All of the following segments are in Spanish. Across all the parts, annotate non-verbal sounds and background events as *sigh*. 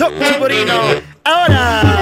Chupurino. Ahora.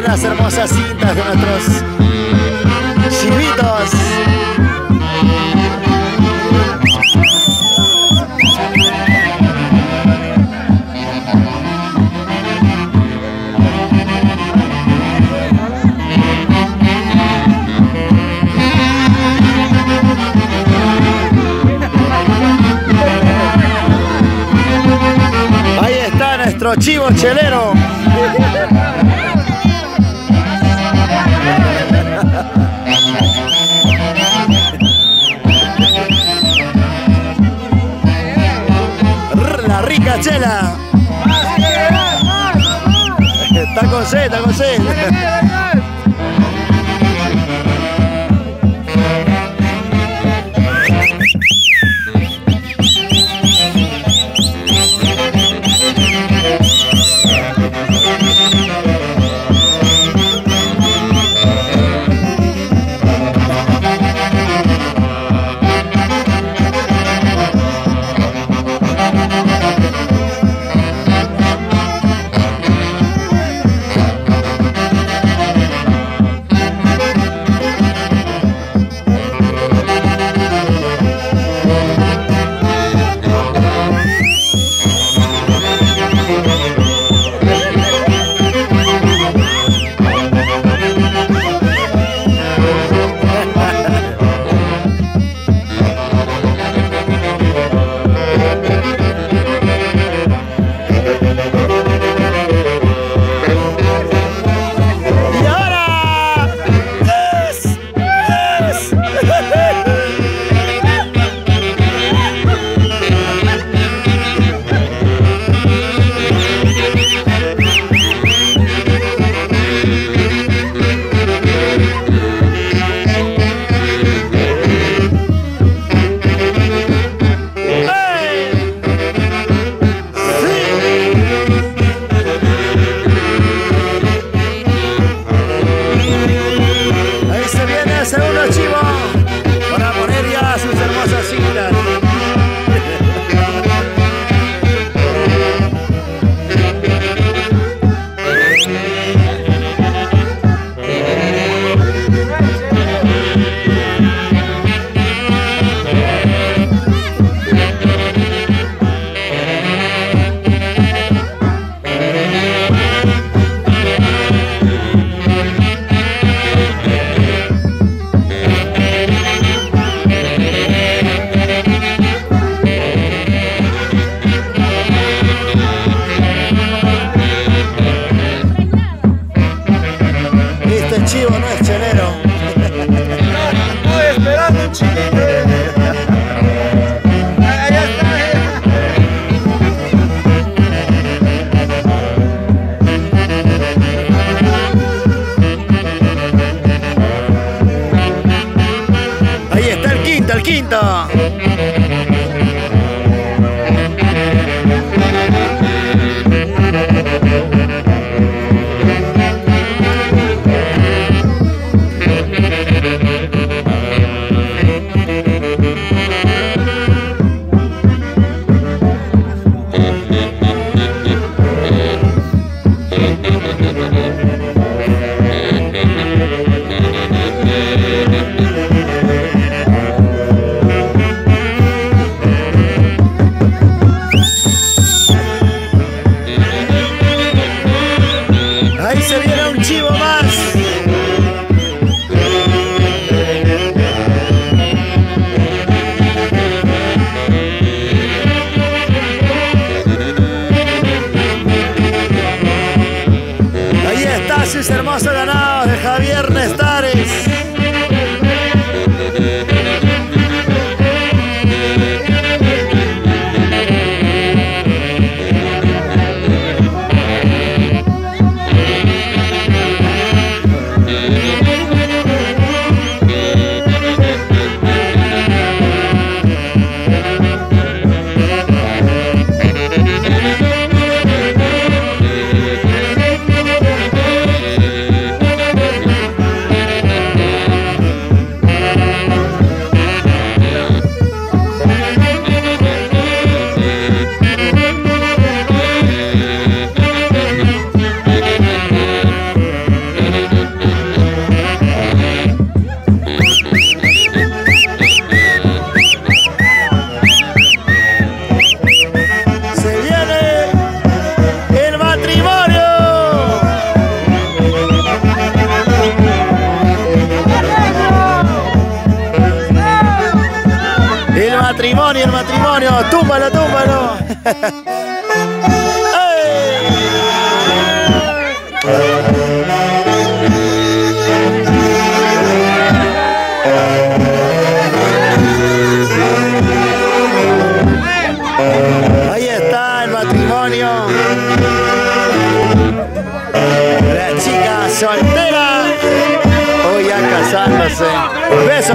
las hermosas cintas de nuestros chivitos. Ahí está nuestro chivo chelero. La chela. Está con sed, está con sed. Matrimonio, el matrimonio. Túmbalo, túmbalo. Ahí está el matrimonio. La chica soltera. Hoy ya casándose. El beso,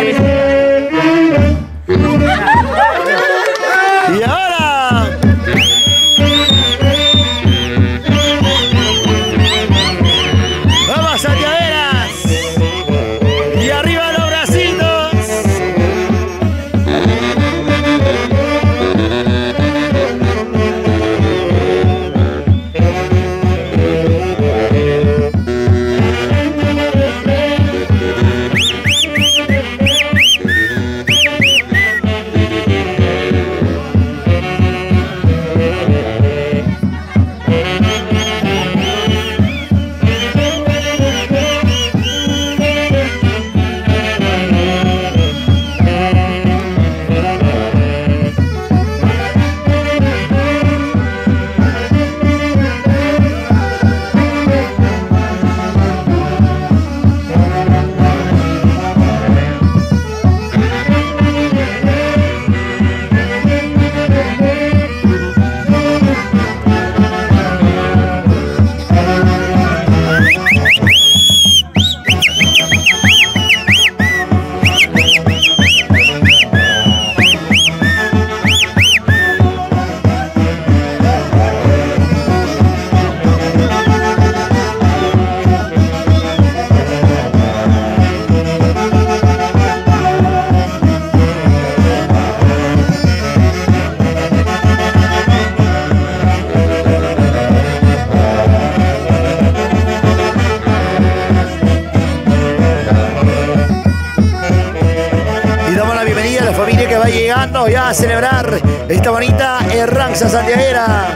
celebrar esta bonita Erranza Santiaguera.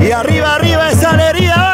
Y arriba, arriba esa alegría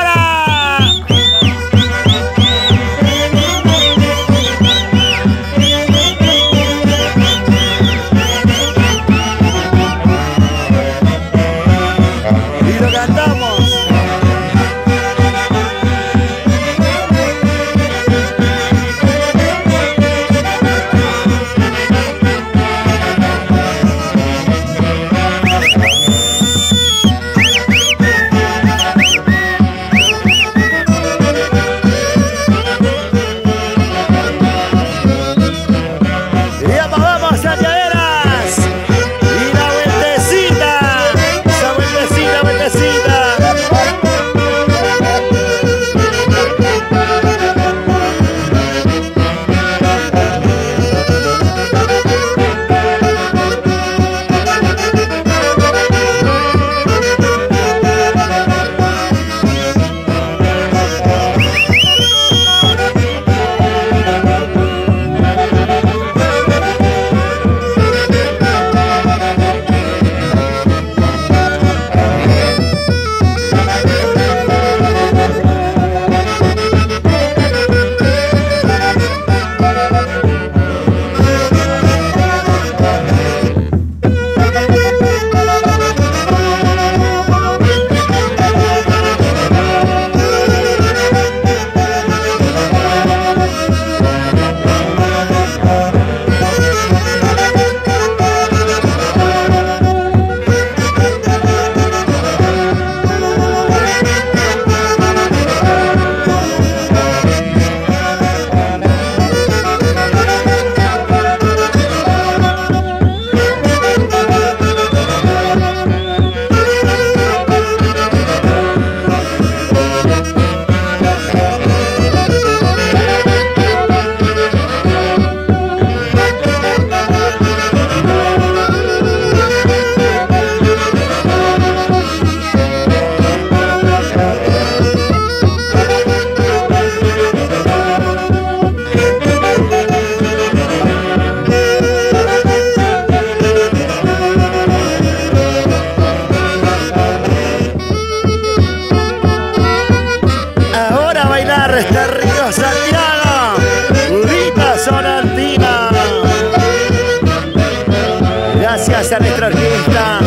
Gracias a nuestra orquesta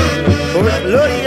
folclórica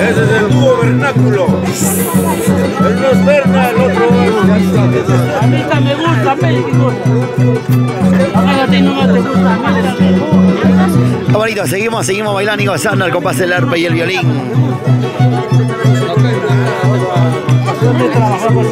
Ese es el dúo vernáculo. El no es Berna, el otro A mí también me gusta, a mí me gusta. A ti no te gusta, a mí también me gusta. Bonito, seguimos, seguimos bailando y gozando al compás del arpa y el violín. ¿Dónde trabajamos?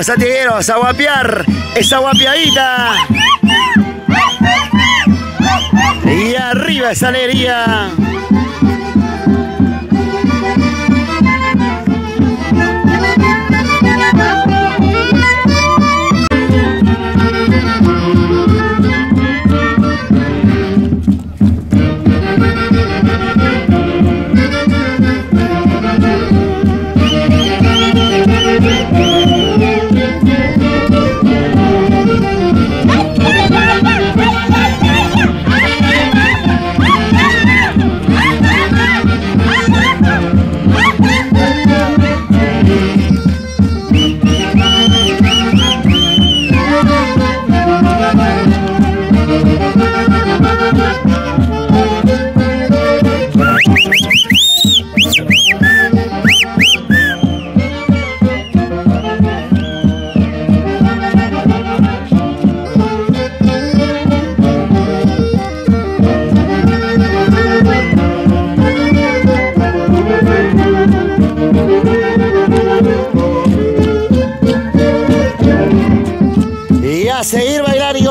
tigueros, a tigueros, a guapear, esa guapeadita. Y arriba esa alegría.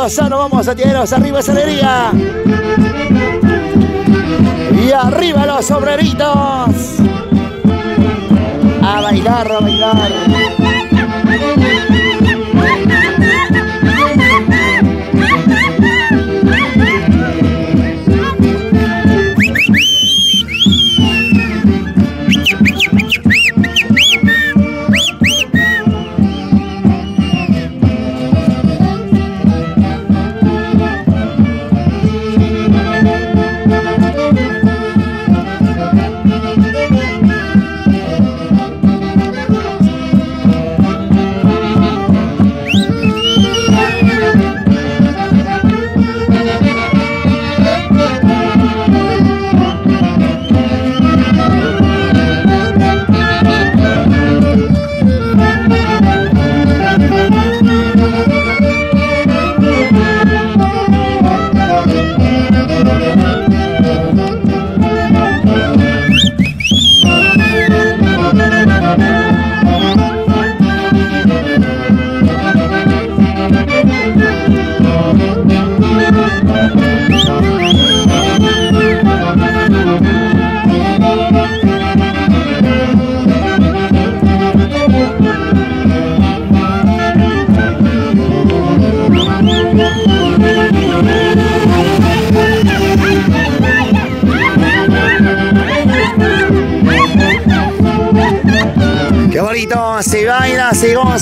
Sano, vamos a tierras, arriba esa alegría. Y arriba los obreritos. A bailar, a bailar.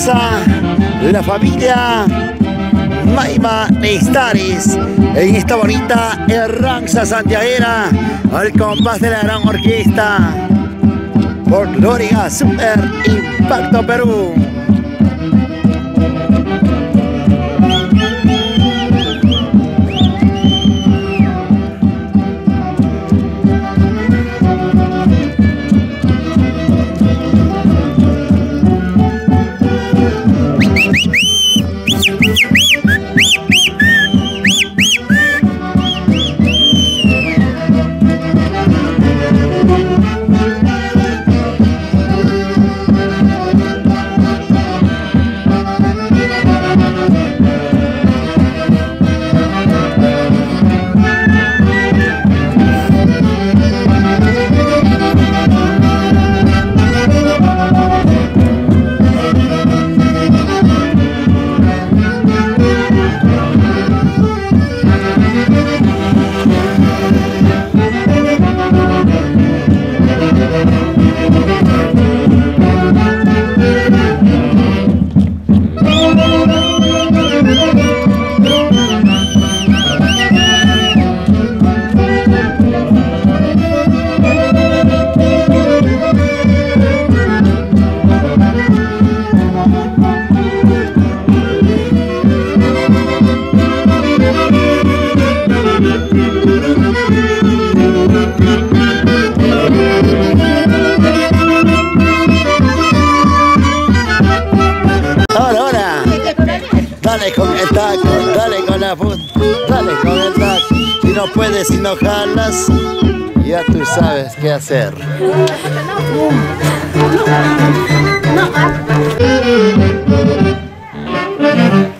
La familia Maima Nestares en esta bonita herranza santiaguera al compás de la gran orquesta Gloria Super Impacto Perú.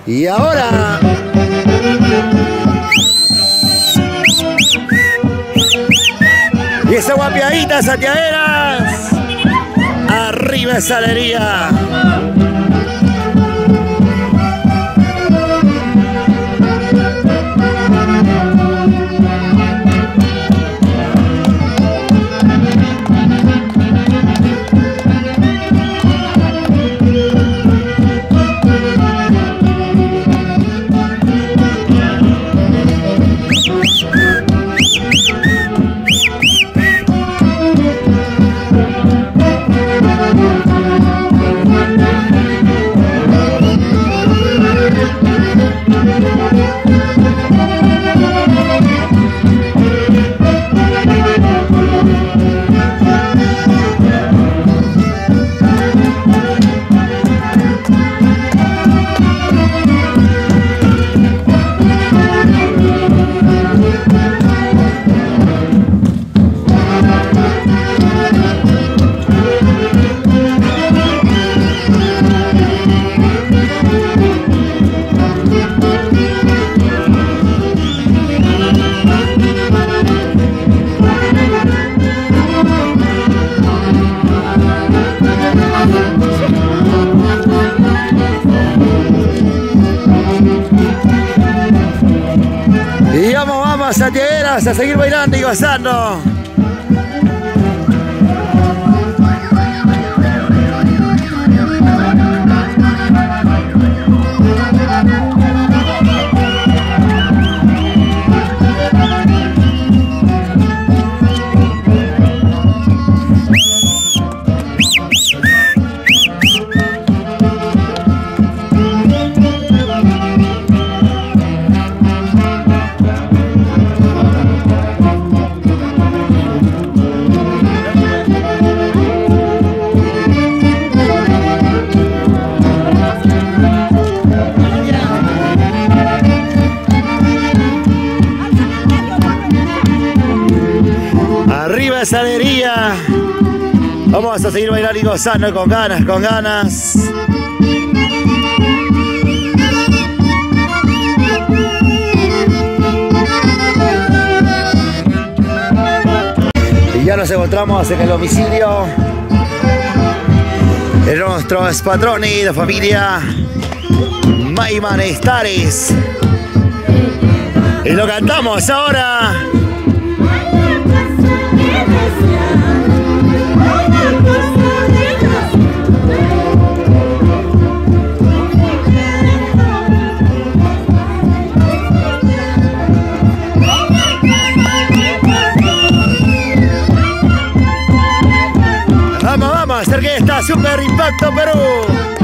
Y ahora... Y esa guapiadita, sateaderas. Arriba esa alegría. A seguir bailando y gozando. Vamos a seguir bailando y gozando con ganas, con ganas. Y ya nos encontramos en el domicilio de nuestros patrones, la familia Mayman Estares. Y lo cantamos ahora. Super Impacto Perú.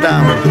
down.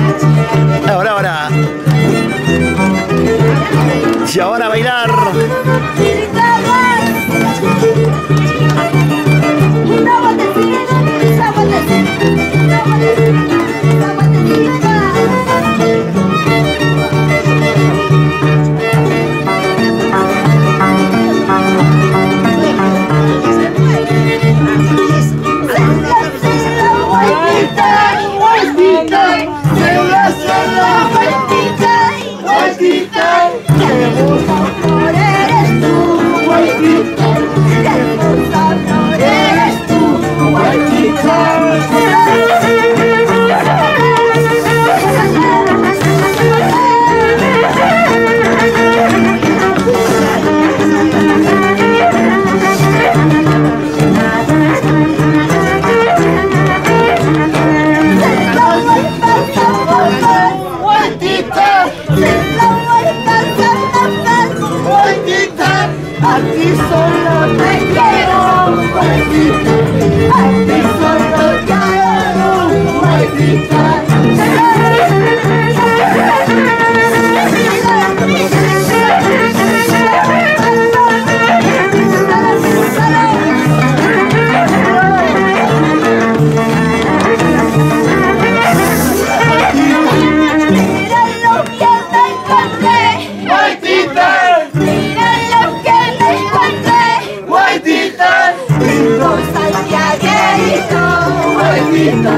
grito,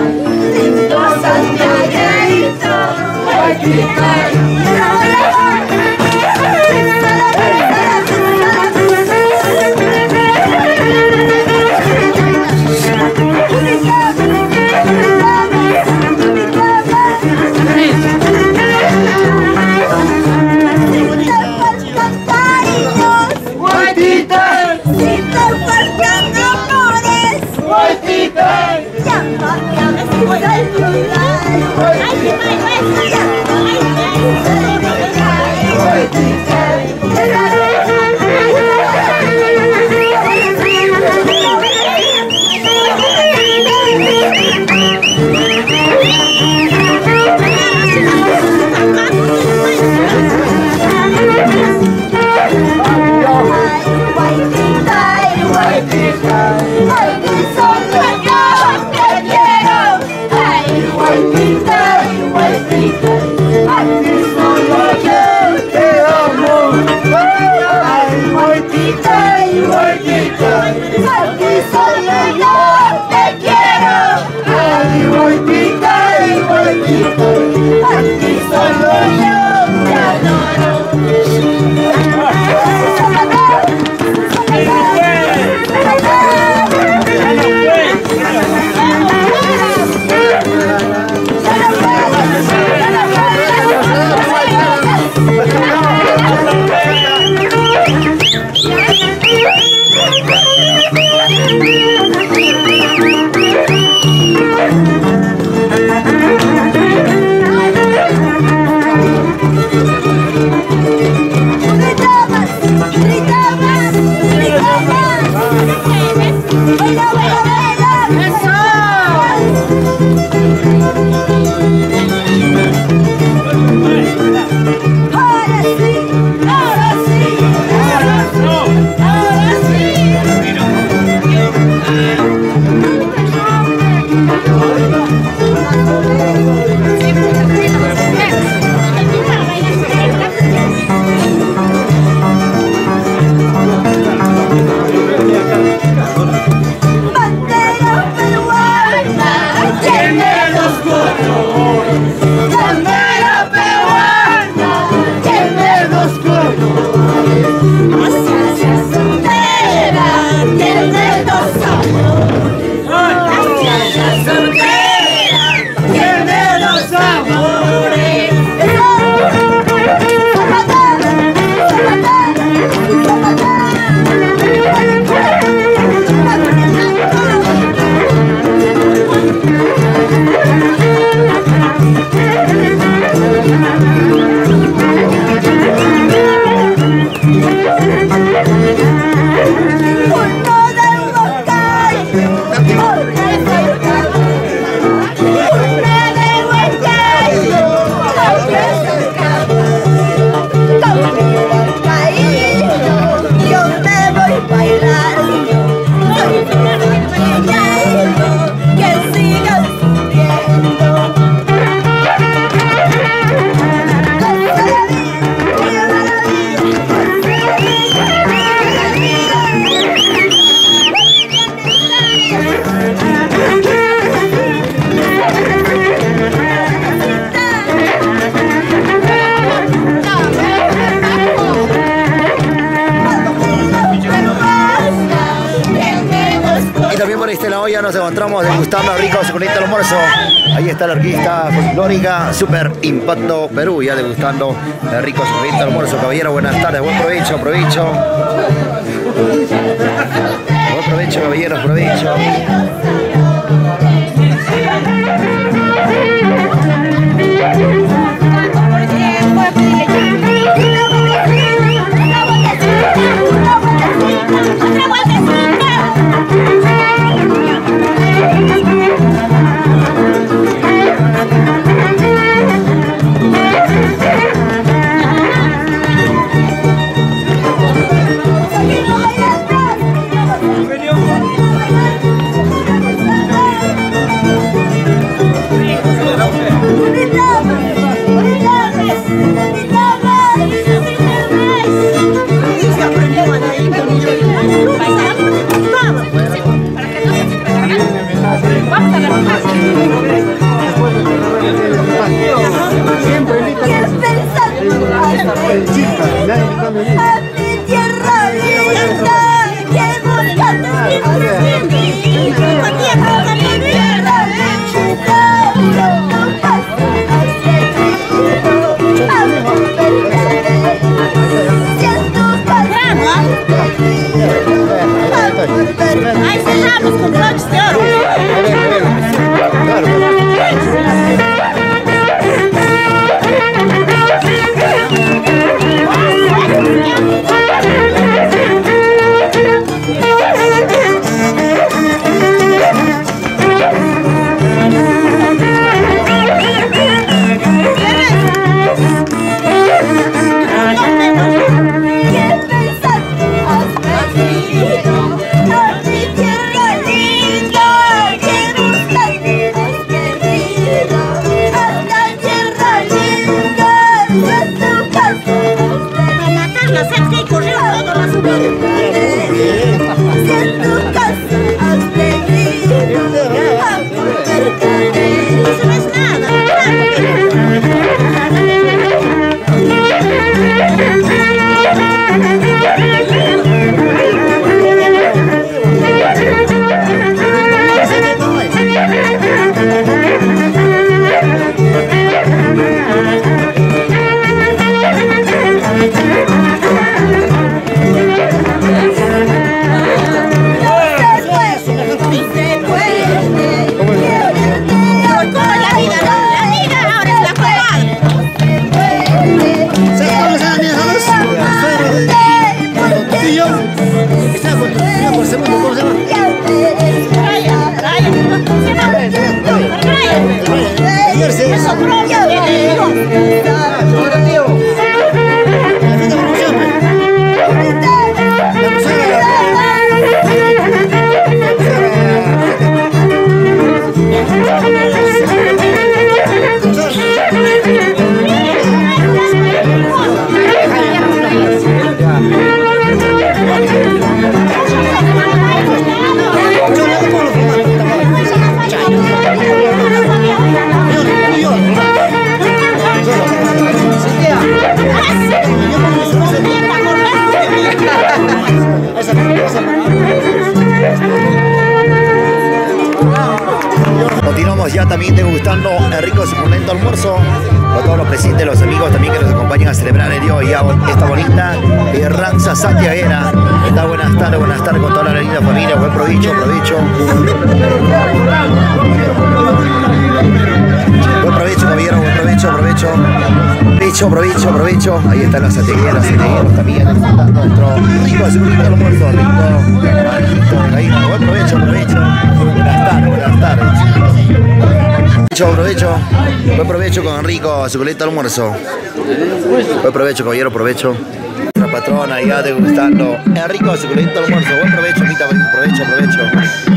nossas minha grito, foi gritar. También degustando el rico suculento almuerzo con todos los presentes, los amigos también que nos acompañan a celebrar el día hoy esta bonita eh, ranza santiaguera. Está buenas tardes, buenas tardes con toda la linda familia, buen provecho, provecho. Buen provecho, caballero, buen provecho, provecho. Provecho, provecho, provecho. Ahí están las santiagueras, los santiagueros también disfrutando nuestro rico suculento almuerzo, rico, gallina. Buen provecho, provecho. Buenas tardes, buenas tardes. Provecho, provecho, buen provecho con rico suculento almuerzo. Buen provecho, caballero, provecho. Nuestra patrona ya degustando el rico suculento almuerzo. Buen provecho, Mita, buen provecho, provecho.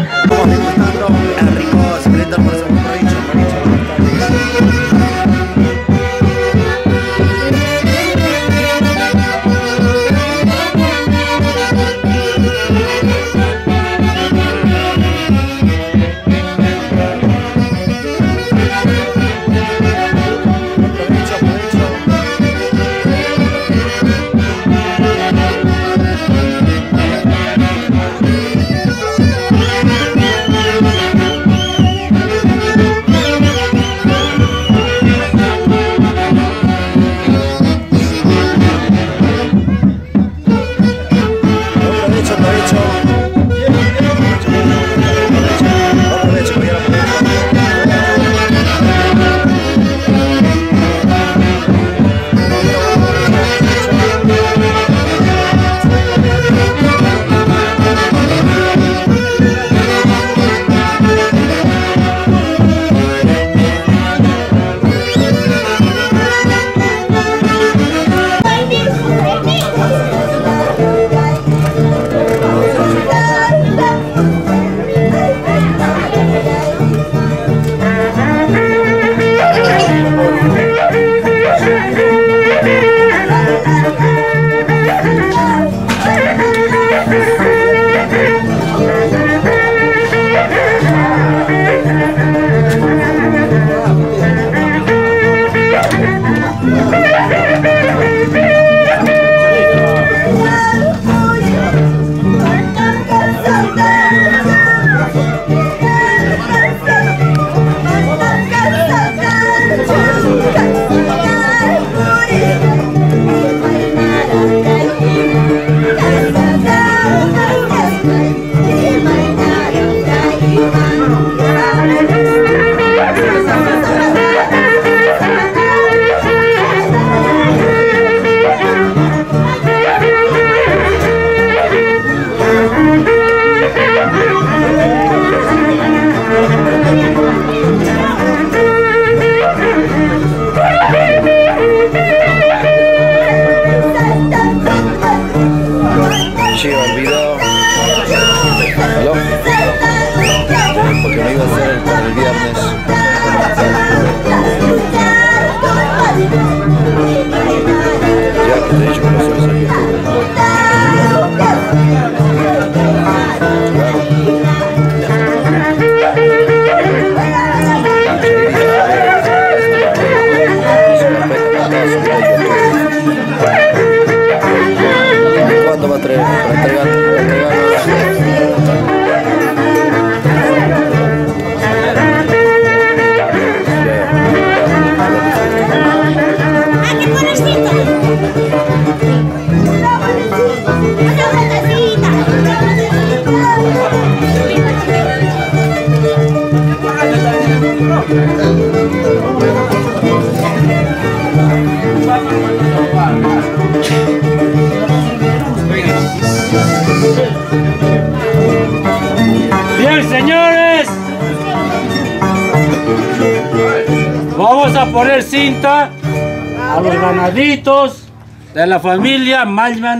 La familia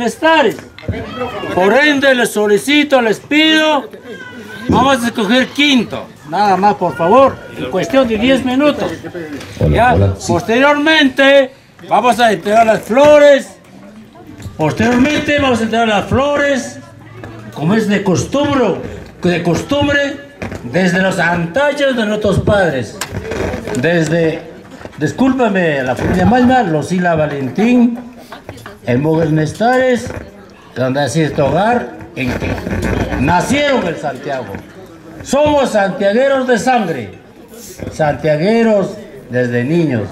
Estares. Por ende, les solicito, les pido, vamos a escoger quinto. Nada más, por favor, en cuestión de 10 minutos. Ya, posteriormente, vamos a entregar las flores. Posteriormente, vamos a entregar las flores como es de costumbre, de costumbre desde los antaños de nuestros padres. Desde, discúlpame, la familia Malma, Lucila Valentín, el Mujer Nestares, donde así este hogar, en que nacieron en Santiago. Somos santiagueros de sangre, santiagueros desde niños.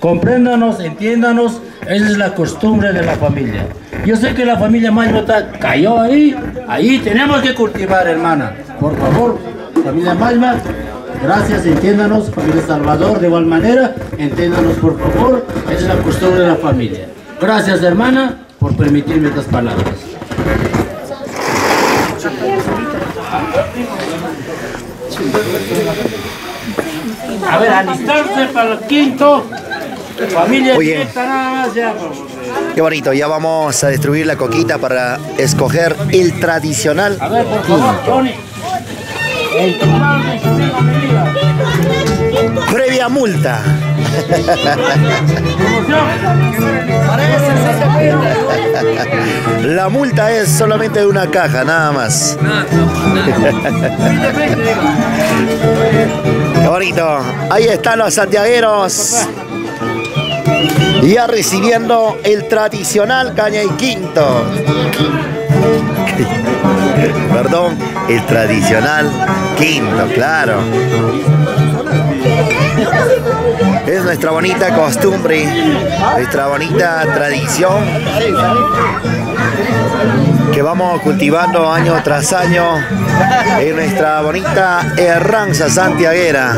Compréndanos, entiéndanos, esa es la costumbre de la familia. Yo sé que la familia Malma cayó ahí, ahí tenemos que cultivar, hermana. Por favor, familia Malma, gracias, entiéndanos, familia Salvador, de igual manera, entiéndanos por favor, esa es la costumbre de la familia. Gracias, hermana, por permitirme estas palabras. A ver, alistarse para el quinto. Familia favor. Qué bonito, ya vamos a distribuir la coquita para escoger el tradicional. A ver, por favor, vida. Previa multa. La multa es solamente de una caja, nada más. Qué bonito. Ahí están los santiagueros. Ya recibiendo el tradicional caña y quinto. Perdón, el tradicional quinto, claro. Es nuestra bonita costumbre, nuestra bonita tradición que vamos cultivando año tras año en nuestra bonita herranza santiaguera.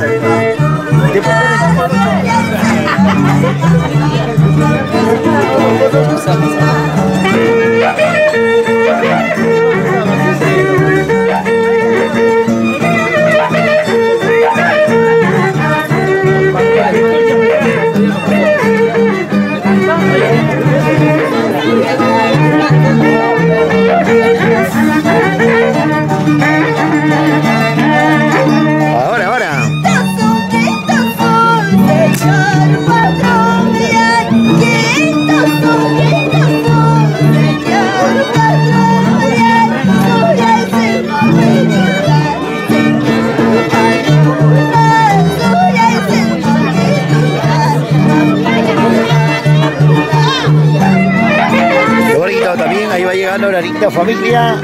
Familia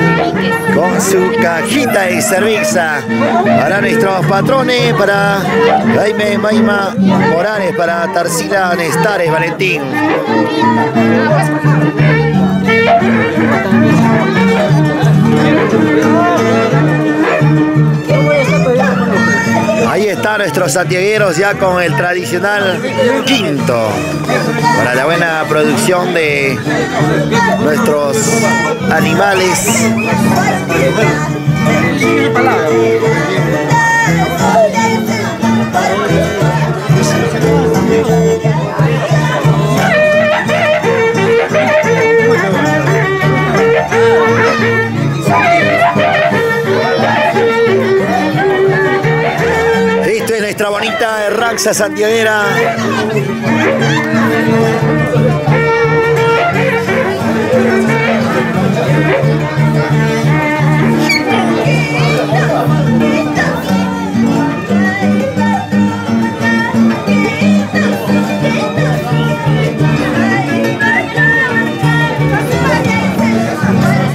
con su cajita de cerveza para nuestros patrones, para Jaime Maima Morales, para Tarsila Nestares Valentín. Nuestros santiagueros ya con el tradicional quinto para la buena producción de nuestros animales. Maxa Santiaguera.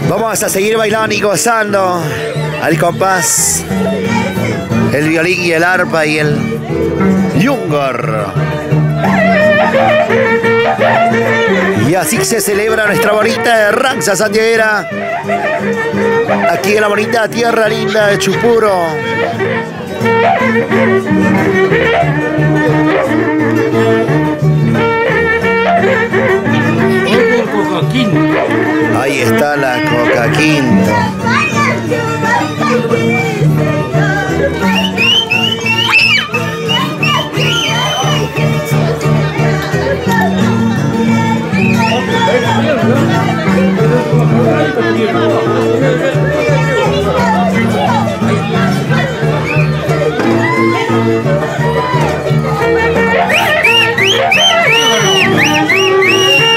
Vamos a seguir bailando y gozando al compás. El violín y el arpa y el yungor. Y así se celebra nuestra bonita ranza santiaguera. Aquí en la bonita tierra linda de Chupuro. Ahí está la coca quinto.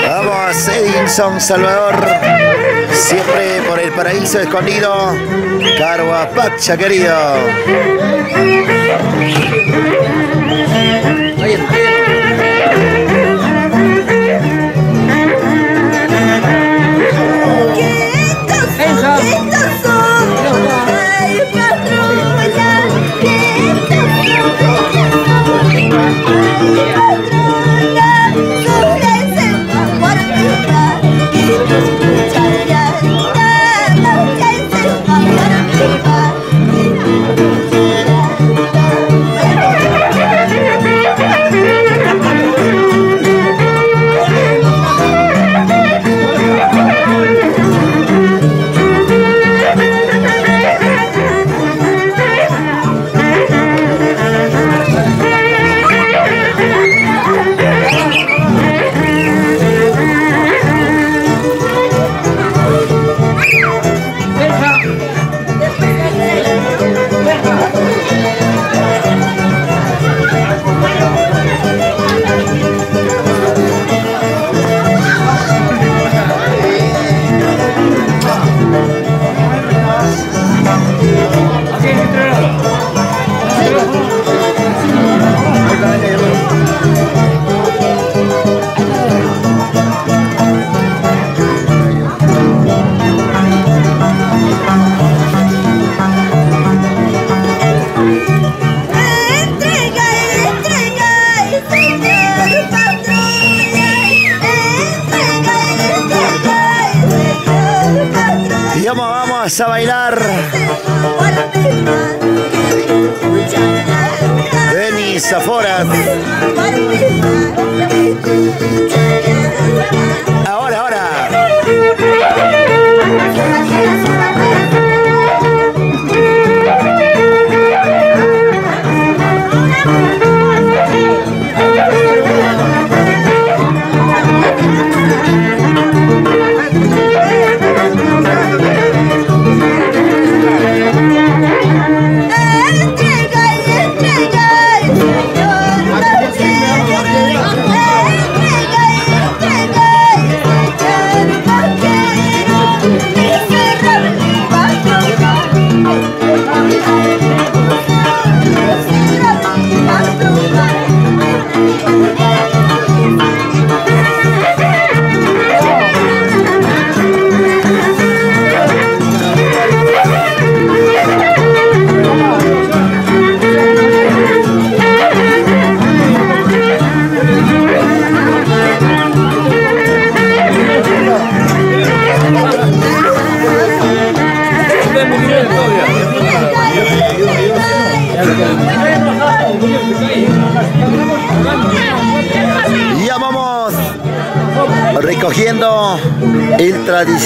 Vamos, Edinson Salvador. Siempre por el paraíso escondido. Carguapacha, querido.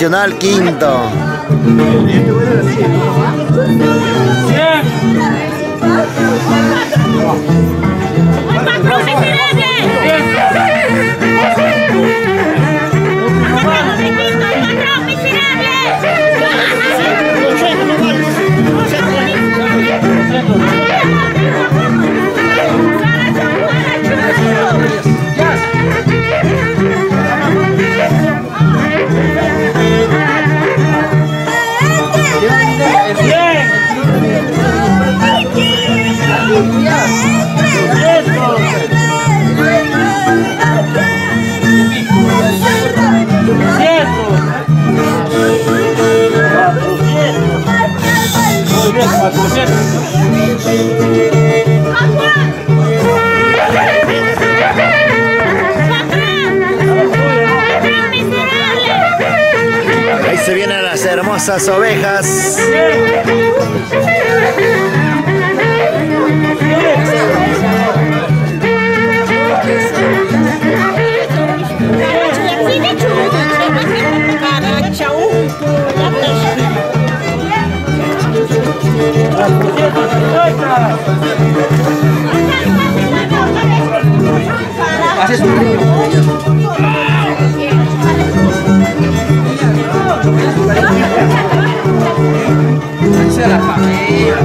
El tradicional quinto. Ahí se vienen las hermosas ovejas. Haces un río. La familia.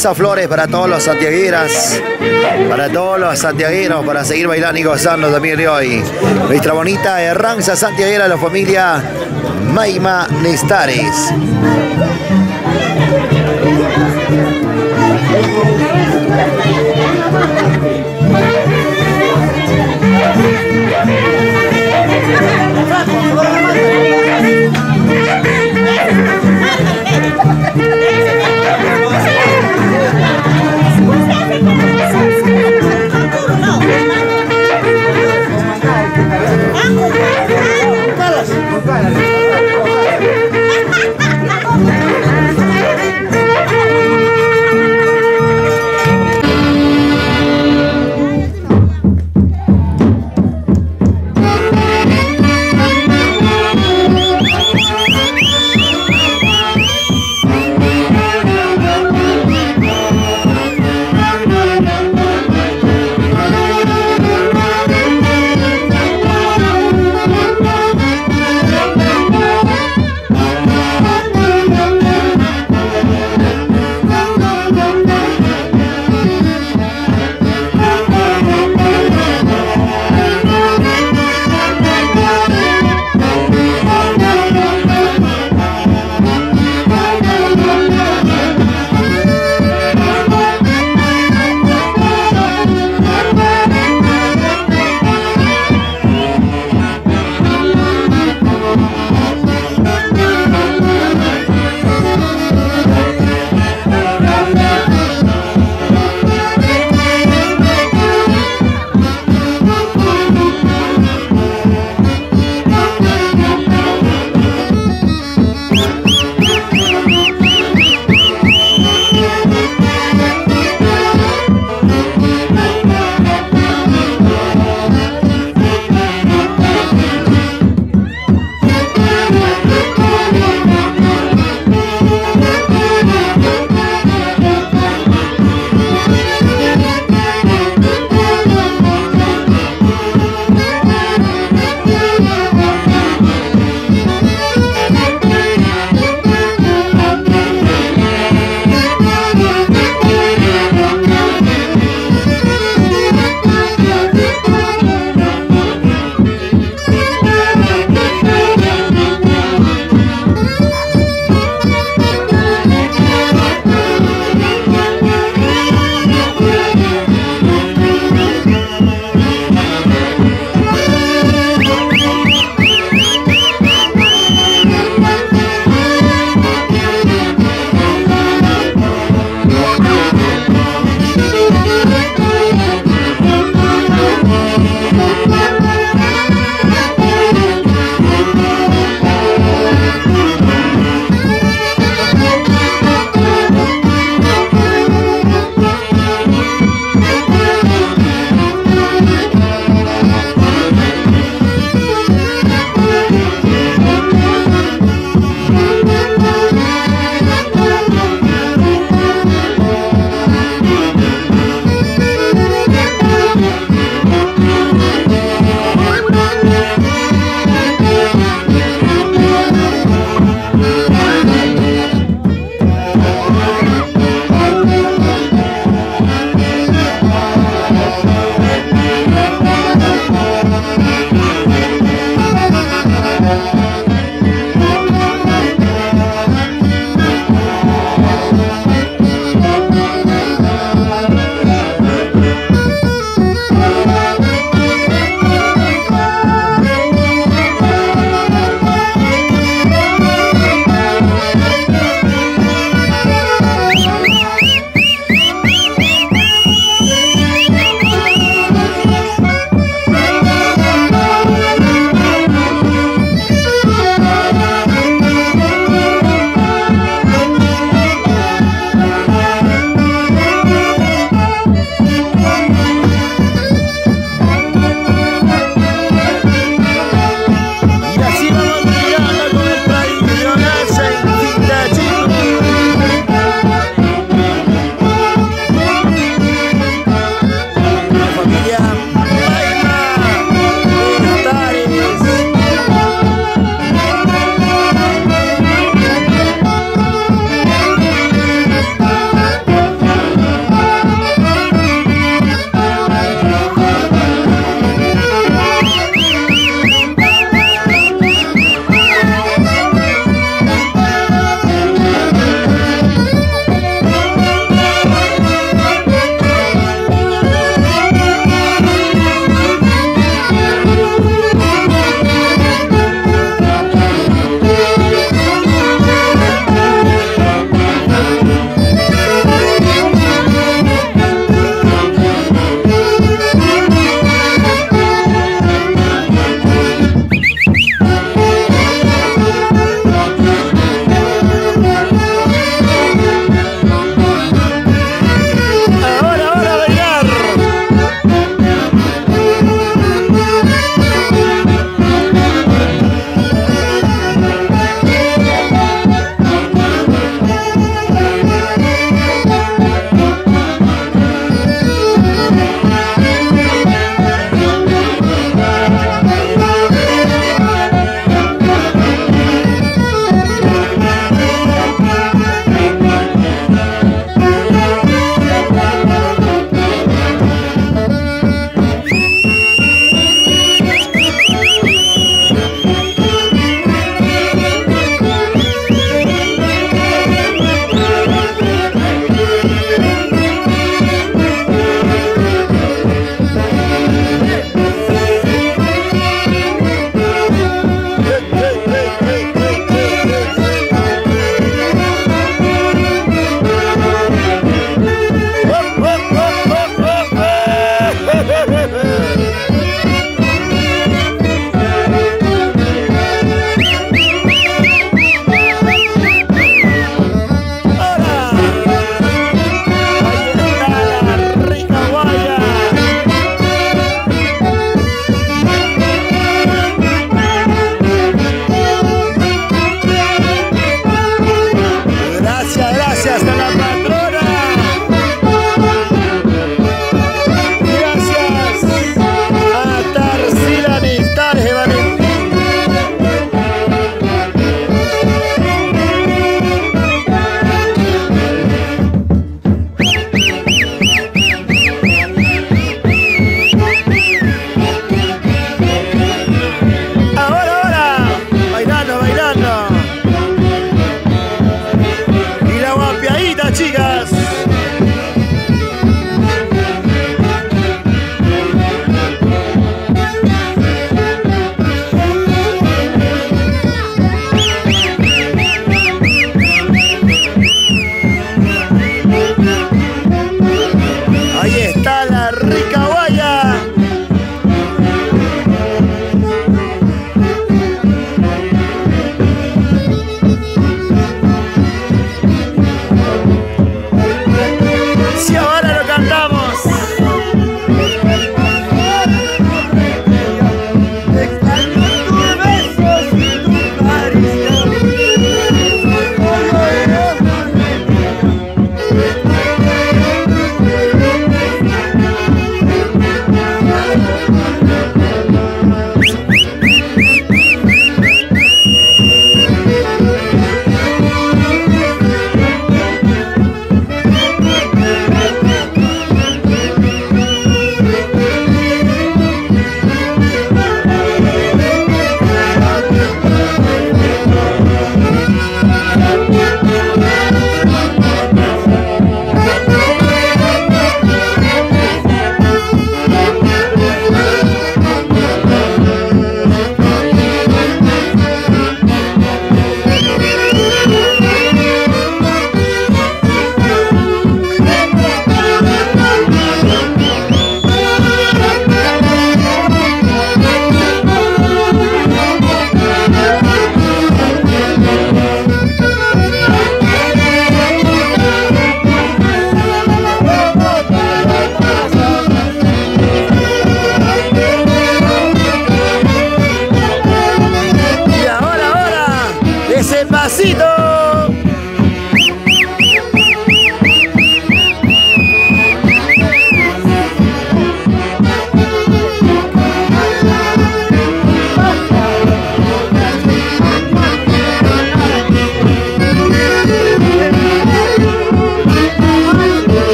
hermosas flores para todos los santiaguiras, para todos los santiaguinos, para seguir bailando y gozando también de hoy. Nuestra bonita herranza santiaguera, la familia Maima Nestares. *laughs*